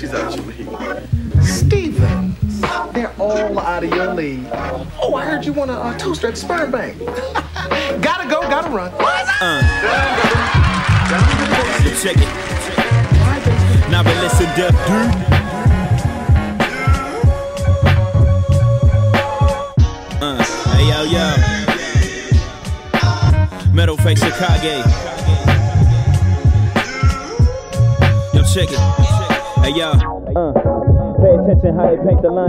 She's out your league. Stevens, they're all out of your league. Oh, I heard you want a uh, toaster at the sperm bank. gotta go, gotta run. Uh. Check it. Now but listen, dude. Uh, hey yo yo. Metal face Chicago. Yo, check it. Hey yo. Uh, pay attention how they paint the line.